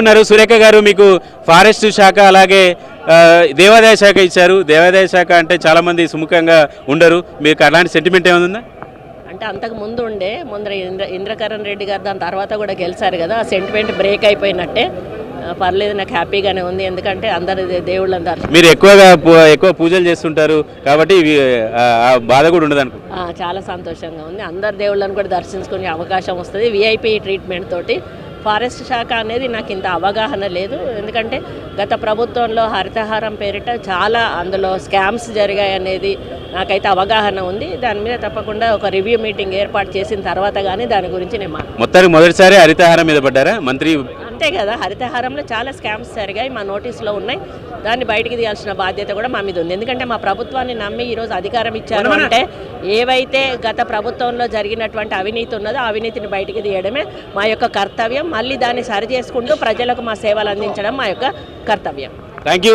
ఉన్నారు. సురేఖ గారు మీకు ఫారెస్ట్ శాఖ అలాగే దేవాదాయ శాఖ ఇచ్చారు. దేవాదాయ శాఖ అంటే చాలా మంది సుముఖంగా ఉండరు. మీకు అలాంటి సెంటిమెంట్ ఏమైందా అంటే అంతకు ముందు ఉండే ముందర ఇంద్ర ఇంద్రకరణ్ రెడ్డి గారు దాని తర్వాత కూడా గెలిచారు కదా. ఆ సెంటిమెంట్ బ్రేక్ అయిపోయినట్టే. పర్లేదు నాకు హ్యాపీగానే ఉంది. ఎందుకంటే అందరు దే- దేవుళ్ళని దర్శనం మీరు ఎక్కువగా ఎక్కువ పూజలు చేస్తుంటారు కాబట్టి బాధ కూడా ఉండదు అనుకో చాలా సంతోషంగా ఉంది. అందరు దేవుళ్ళని కూడా దర్శించుకునే అవకాశం వస్తుంది. విఐపి ట్రీట్మెంట్ తోటి ఫారెస్ట్ శాఖ అనేది నాకు ఇంత అవగాహన లేదు. ఎందుకంటే గత ప్రభుత్వంలో హరితహారం పేరిట చాలా అందులో స్కామ్స్ జరిగాయి అనేది నాకైతే అవగాహన ఉంది. దాని మీద తప్పకుండా ఒక రివ్యూ మీటింగ్ ఏర్పాటు చేసిన తర్వాత కానీ దాని గురించి నేను మొత్తానికి మొదటిసారి హరితహారం మీద పడ్డారా? మంత్రి అంతే కదా హరితహారంలో చాలా స్కామ్స్ జరిగాయి మా నోటీస్లో ఉన్నాయి. దాన్ని బయటికి తీయాల్సిన బాధ్యత కూడా మా మీద ఉంది. ఎందుకంటే మా ప్రభుత్వాన్ని నమ్మి ఈరోజు అధికారం ఇచ్చారు అంటే ఏవైతే గత ప్రభుత్వంలో జరిగినటువంటి అవినీతి ఉన్నదో అవినీతిని బయటికి తీయడమే మా యొక్క కర్తవ్యం. మళ్ళీ దాన్ని సరి చేసుకుంటూ ప్రజలకు మా సేవలు అందించడం మా యొక్క కర్తవ్యం. Thank you